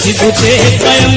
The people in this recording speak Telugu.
సిగుతే భయం